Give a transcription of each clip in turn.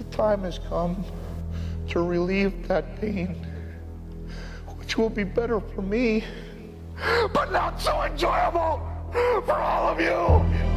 The time has come to relieve that pain, which will be better for me, but not so enjoyable for all of you.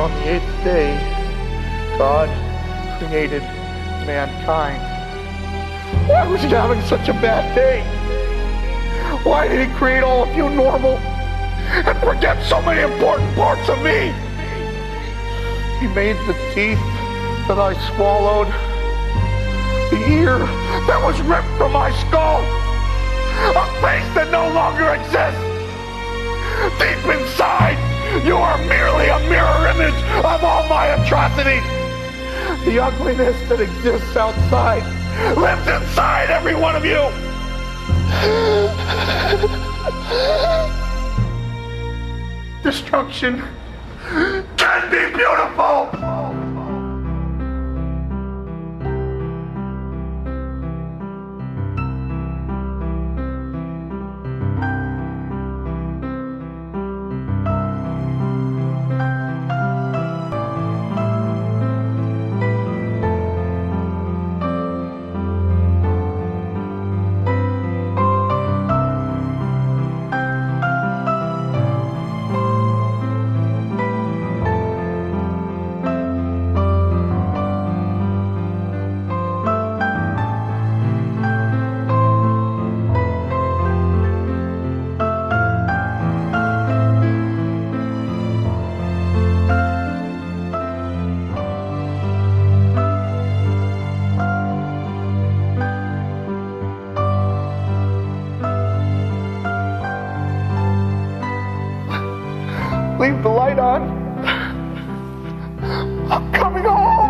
On the eighth day, God created mankind. Why was he having such a bad day? Why did he create all of you normal and forget so many important parts of me? He made the teeth that I swallowed, the ear that was ripped from my skull, a face that no longer exists. Deep inside, you are merely a mirror image of all my atrocities. The ugliness that exists outside lives inside every one of you. Destruction can be beautiful. leave the light on. I'm coming home.